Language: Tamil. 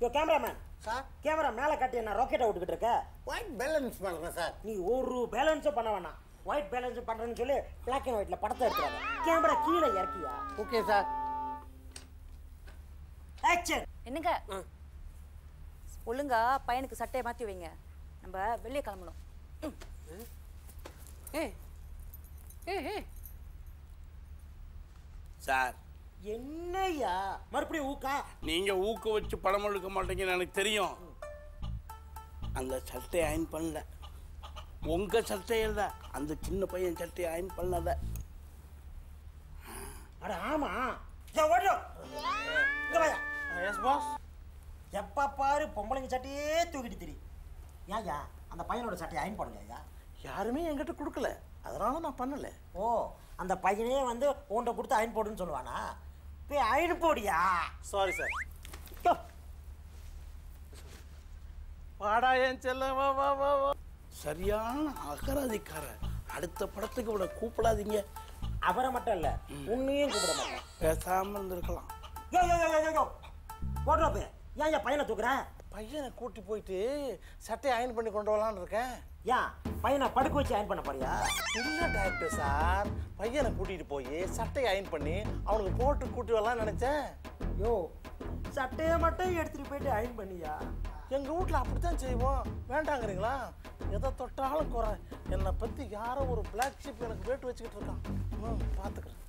யோ கேமராமேன் சார் கேமரா மேலே காட்டி என்ன ராக்கெட்டை விட்டுக்கிட்டு இருக்க? ஒயிட் பேலன்ஸ் பண்ணுறேன் சார் நீ ஒரு பேலன்ஸும் பண்ண வேணாம். ஒயிட் பேலன்ஸ் பண்ணுறேன்னு சொல்லி பிளாக் அண்ட் ஒயிட்ல படத்தை எடுத்துறாங்க கேமரா கீழே இறக்கியா? ஓகே சார் ஆக்சன் என்னங்க? ஒழுங்கா பையனுக்கு சட்டையை மாத்தி வைங்க. நம்ம வெளியே கிளம்பணும். ஏய் ஏய் சார் என்னய்யா மறுபடியும் ஊக்கா? நீங்க ஊக்க வச்சு படம் எடுக்க மாட்டீங்கன்னு எனக்கு தெரியும். அந்த சட்டையை அயன் பண்ணல. உங்க சட்டை இல்ல அந்த சின்ன பையன் சட்டையை அயன் பண்ணல. அட ஆமா. எஸ் பாஸ் எப்ப பாரு பொம்பளைங்க சட்டையே தூக்கிட்டு திரி. ஏன்யா அந்த பையனோட சட்டையை அயன் பண்ணுங்கய்யா யாருமே என்கிட்ட கொடுக்கல. அதனால நான் பண்ணல. ஓ அந்த பையனே வந்து உன்கிட்ட கொடுத்து அயன் போடுன்னு சொல்லுவானா? போய் அயன் போடியா? சாரி சார் வாடா என் செல்ல வா வா வா வா. சரியான அகராதிக்காரன் அடுத்த படத்துக்கு இவனை கூப்பிடாதீங்க. அவரை மட்டும் இல்ல உன்னையும் கூப்பிட மாட்டேன். பேசாம இருந்திருக்கலாம். யோ யோ யோ யோ யோ ஓடுறா போய் ஏன் என் பையனை தூக்குற? பையனை கூட்டி போயிட்டு சட்டையை அயன் பண்ணி கொண்டு வரலான்னு இருக்கேன். ஏன் பையனை படுக்க வச்சு அயன் பண்ண போறியா? இல்ல டாக்டர் சார்? பையனை கூட்டிட்டு போய் சட்டையை அயன் பண்ணி அவனுக்கு போட்டு கூட்டி வரலாம்னு நினைச்சேன். யோ சட்டையை மட்டும் எடுத்துட்டு போயிட்டு அயன் பண்ணியா? எங்க வீட்ல அப்படித்தான் செய்வோம். வேண்டாங்கிறீங்களா? எதை தொட்டாலும் குறை. என்னை பத்தி யாரோ ஒரு பிளாக் ஷிப் எனக்கு வேட்டு வச்சுக்கிட்டு இருக்கான். ம், பாத்துக்கிறேன்.